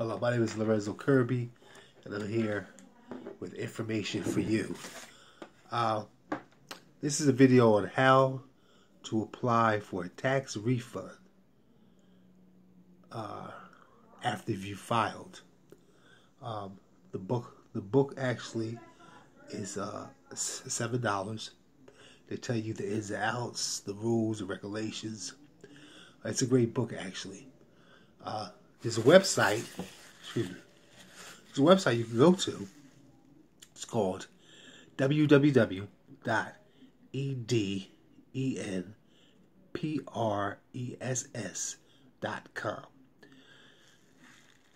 Hello, my name is Lorenzo Kirby, and I'm here with information for you. Uh, this is a video on how to apply for a tax refund uh, after you filed. Um, the book, the book actually is uh, seven dollars. They tell you the ins and outs, the rules, the regulations. It's a great book, actually. Uh, there's a website, excuse me, there's a website you can go to. It's called www.edenpress.com.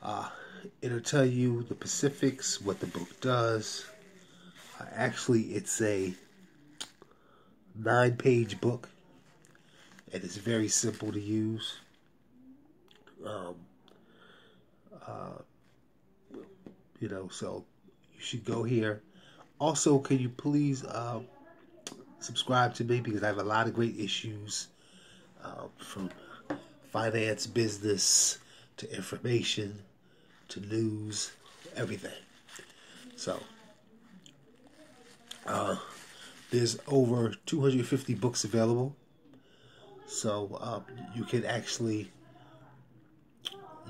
Uh, it'll tell you the specifics, what the book does. Uh, actually, it's a nine page book and it's very simple to use. Um, uh, you know, so you should go here. Also, can you please uh, subscribe to me because I have a lot of great issues uh, from finance, business to information to news, everything. So, uh, there's over 250 books available. So um, you can actually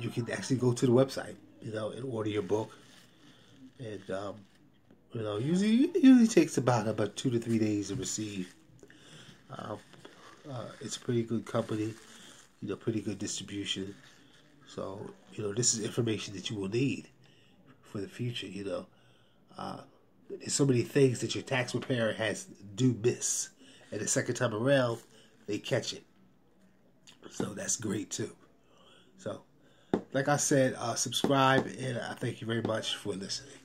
you can actually go to the website, you know, and order your book. And um, you know, usually usually takes about about two to three days to receive. Um, uh, it's a pretty good company, you know, pretty good distribution. So you know, this is information that you will need for the future. You know, uh, there's so many things that your tax preparer has do miss, and the second time around, they catch it. So that's great too. So, like I said, uh, subscribe, and I thank you very much for listening.